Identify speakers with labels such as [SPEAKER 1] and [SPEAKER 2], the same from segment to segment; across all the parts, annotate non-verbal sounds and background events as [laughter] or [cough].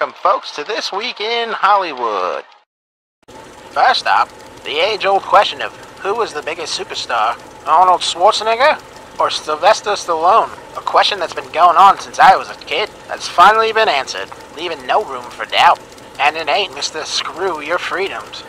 [SPEAKER 1] Welcome, folks, to This Week in Hollywood. First up, the age old question of who was the biggest superstar, Arnold Schwarzenegger or Sylvester Stallone? A question that's been going on since I was a kid, that's finally been answered, leaving no room for doubt. And it ain't Mr. Screw Your Freedoms.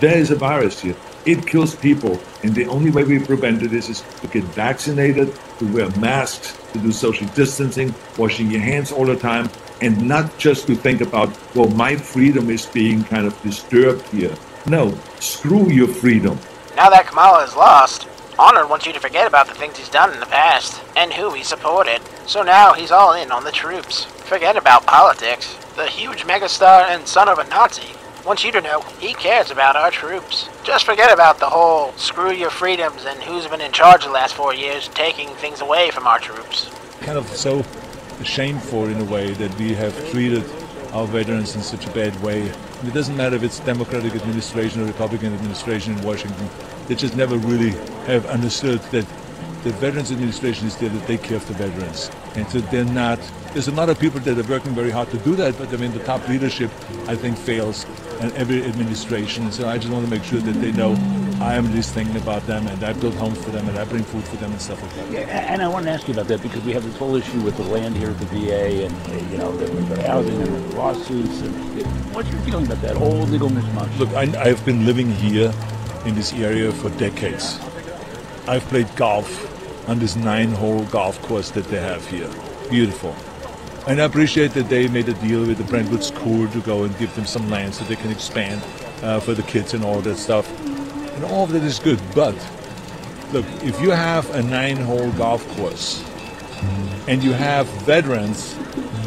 [SPEAKER 2] There is a virus here. It kills people, and the only way we prevent it is, is to get vaccinated, to wear masks, to do social distancing, washing your hands all the time, and not just to think about, well, my freedom is being kind of disturbed here. No, screw your freedom.
[SPEAKER 1] Now that Kamala is lost, Honor wants you to forget about the things he's done in the past and who he supported. So now he's all in on the troops. Forget about politics. The huge megastar and son of a Nazi wants you to know he cares about our troops. Just forget about the whole screw your freedoms and who's been in charge the last four years taking things away from our troops.
[SPEAKER 3] Kind of so shameful in a way that we have treated our veterans in such a bad way. It doesn't matter if it's Democratic administration or Republican administration in Washington. They just never really have understood that the Veterans Administration is there to take care of the veterans. And so they're not, there's a lot of people that are working very hard to do that, but I mean, the top leadership, I think, fails in every administration. So I just want to make sure that they know I am least thinking about them and I build homes for them and I bring food for them and stuff like that.
[SPEAKER 4] Yeah, and I want to ask you about that because we have this whole issue with the land here at the VA and, you know, the, the housing and the lawsuits. And what's your feeling about that whole legal mismatch?
[SPEAKER 3] Look, I, I've been living here in this area for decades. I've played golf on this nine-hole golf course that they have here. Beautiful. And I appreciate that they made a deal with the Brentwood School to go and give them some land so they can expand uh, for the kids and all that stuff. And all of that is good. But look, if you have a nine-hole golf course and you have veterans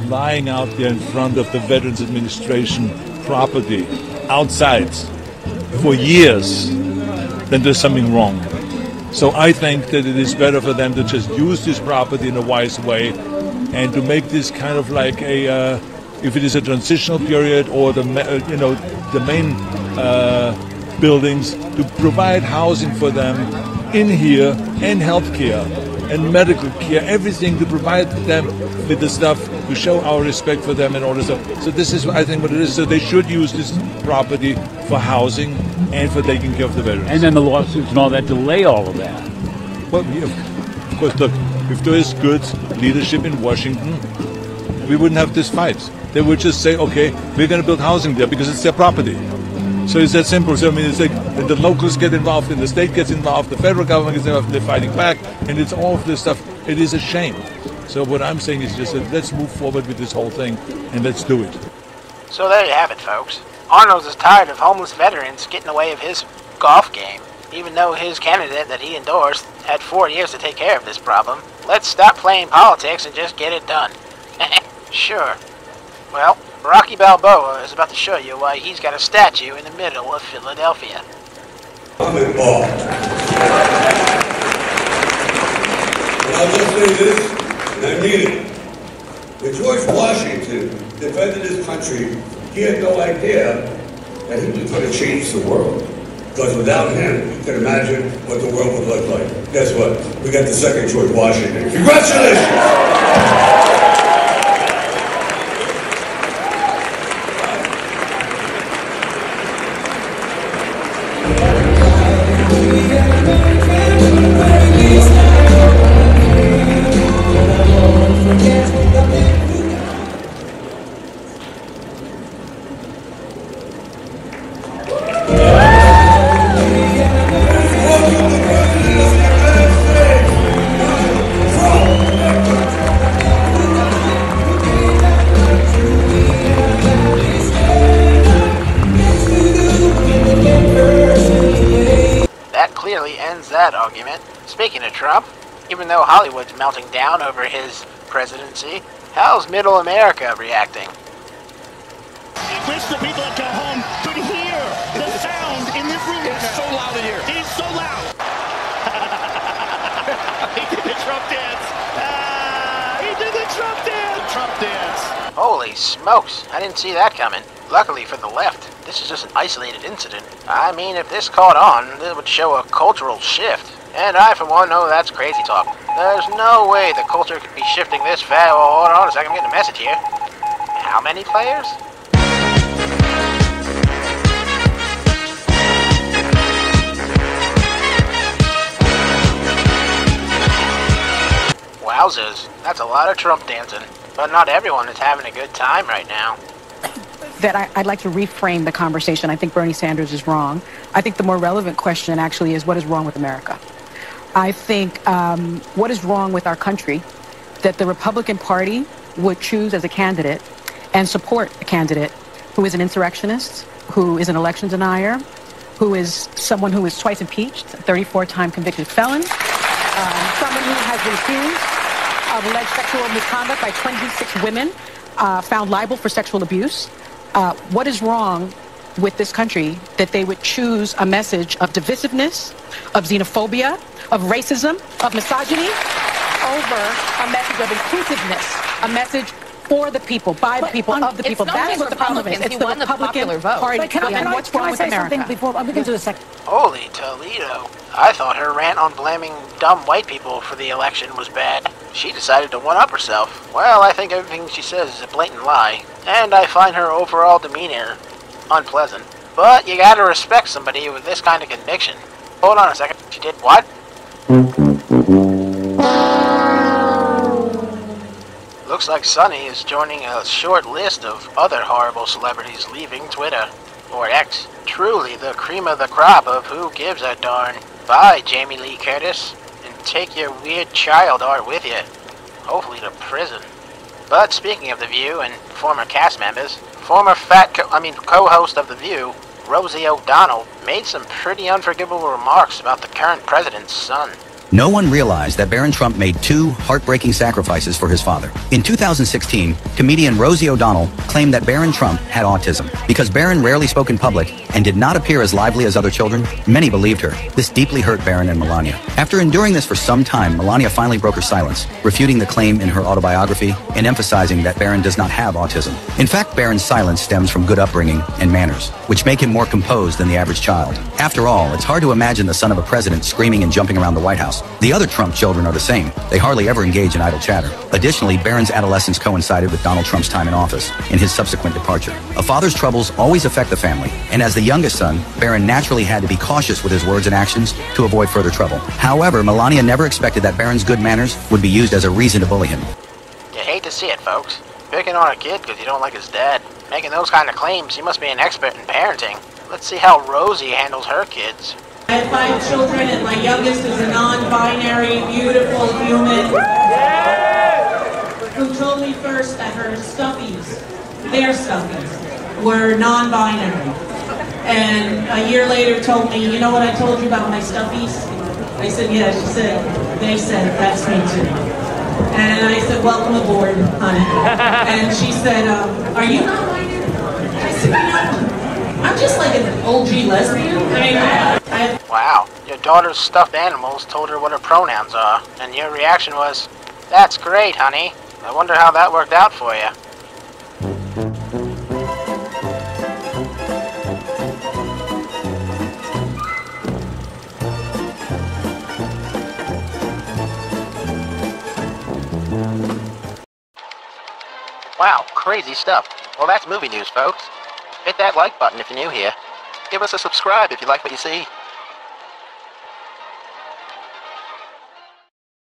[SPEAKER 3] lying out there in front of the Veterans Administration property outside for years, then there's something wrong. So I think that it is better for them to just use this property in a wise way and to make this kind of like a, uh, if it is a transitional period or the, uh, you know, the main uh, buildings, to provide housing for them in here and healthcare and medical care, everything to provide them with the stuff to show our respect for them and all this stuff. So this is, I think, what it is. So they should use this property for housing and for taking care of the veterans.
[SPEAKER 4] And then the lawsuits and all that delay all of that.
[SPEAKER 3] Well, yeah, of course, look, if there is good leadership in Washington, we wouldn't have this fight. They would just say, okay, we're going to build housing there because it's their property. So it's that simple. So I mean, it's like the locals get involved, and the state gets involved, the federal government gets involved, they're fighting back, and it's all of this stuff. It is a shame. So what I'm saying is just that let's move forward with this whole thing, and let's do it.
[SPEAKER 1] So there you have it, folks. Arnold is tired of homeless veterans getting away of his golf game, even though his candidate that he endorsed had four years to take care of this problem. Let's stop playing politics and just get it done. [laughs] sure. Well, Rocky Balboa is about to show you why he's got a statue in the middle of Philadelphia.
[SPEAKER 5] I'll just say this, and I mean it. When George Washington defended his country, he had no idea that he was going to change the world. Because without him, you can imagine what the world would look like. Guess what? We got the second George Washington. Congratulations!
[SPEAKER 1] That. Speaking of Trump, even though Hollywood's melting down over his presidency, how's middle America reacting?
[SPEAKER 6] wish the people at home could hear the sound in this room. It's so loud in here. It is so loud. [laughs] he did the Trump dance. Ah, he did the Trump dance. Trump dance.
[SPEAKER 1] Holy smokes, I didn't see that coming. Luckily for the left, this is just an isolated incident. I mean, if this caught on, it would show a cultural shift. And I, for one, know that's crazy talk. There's no way the culture could be shifting this fast. Well, hold on a second, I'm getting a message here. how many players? Wowzers, that's a lot of Trump dancing. But not everyone is having a good time right now.
[SPEAKER 7] that I, would like to reframe the conversation. I think Bernie Sanders is wrong. I think the more relevant question actually is what is wrong with America? I think um, what is wrong with our country that the Republican Party would choose as a candidate and support a candidate who is an insurrectionist, who is an election denier, who is someone who is twice impeached, a 34 time convicted felon, um, someone who has been accused of alleged sexual misconduct by 26 women uh, found liable for sexual abuse. Uh, what is wrong with this country that they would choose a message of divisiveness, of xenophobia, of racism, of misogyny over a message of inclusiveness, a message for the people, by the people, um, of the people. That's what the problem is. It's the Republican the Party.
[SPEAKER 8] But can I,
[SPEAKER 7] and
[SPEAKER 8] I,
[SPEAKER 7] what's
[SPEAKER 8] can
[SPEAKER 7] wrong
[SPEAKER 8] I
[SPEAKER 7] with
[SPEAKER 8] say
[SPEAKER 7] America?
[SPEAKER 8] something before we can do the second?
[SPEAKER 1] Holy Toledo. I thought her rant on blaming dumb white people for the election was bad. She decided to one-up herself. Well, I think everything she says is a blatant lie, and I find her overall demeanor unpleasant. But you gotta respect somebody with this kind of conviction. Hold on a second. She did what? Looks like Sunny is joining a short list of other horrible celebrities leaving Twitter. Or X. Truly the cream of the crop of who gives a darn. Bye, Jamie Lee Curtis. And take your weird child art with you. Hopefully to prison. But speaking of The View and former cast members, former fat, co- I mean co-host of The View, Rosie O'Donnell, made some pretty unforgivable remarks about the current president's son.
[SPEAKER 9] No one realized that Barron Trump made two heartbreaking sacrifices for his father. In 2016, comedian Rosie O'Donnell claimed that Barron Trump had autism. Because Barron rarely spoke in public and did not appear as lively as other children, many believed her. This deeply hurt Barron and Melania. After enduring this for some time, Melania finally broke her silence, refuting the claim in her autobiography and emphasizing that Barron does not have autism. In fact, Barron's silence stems from good upbringing and manners, which make him more composed than the average child. After all, it's hard to imagine the son of a president screaming and jumping around the White House. The other Trump children are the same. They hardly ever engage in idle chatter. Additionally, Barron's adolescence coincided with Donald Trump's time in office and his subsequent departure. A father's troubles always affect the family, and as the youngest son, Barron naturally had to be cautious with his words and actions to avoid further trouble. However, Melania never expected that Barron's good manners would be used as a reason to bully him.
[SPEAKER 1] You hate to see it, folks. Picking on a kid because you don't like his dad. Making those kind of claims, you must be an expert in parenting. Let's see how Rosie handles her kids.
[SPEAKER 10] I have five children, and my youngest is a non-binary, beautiful human who told me first that her stuffies, their stuffies, were non-binary. And a year later told me, you know what I told you about my stuffies? I said, yeah. She said, they said, that's me too. And I said, welcome aboard, honey. And she said, um, are you non-binary? I said, know, I'm just like an OG lesbian. I mean,
[SPEAKER 1] Wow, your daughter's stuffed animals told her what her pronouns are, and your reaction was, That's great, honey. I wonder how that worked out for you. Wow, crazy stuff. Well, that's movie news, folks. Hit that like button if you're new here. Give us a subscribe if you like what you see.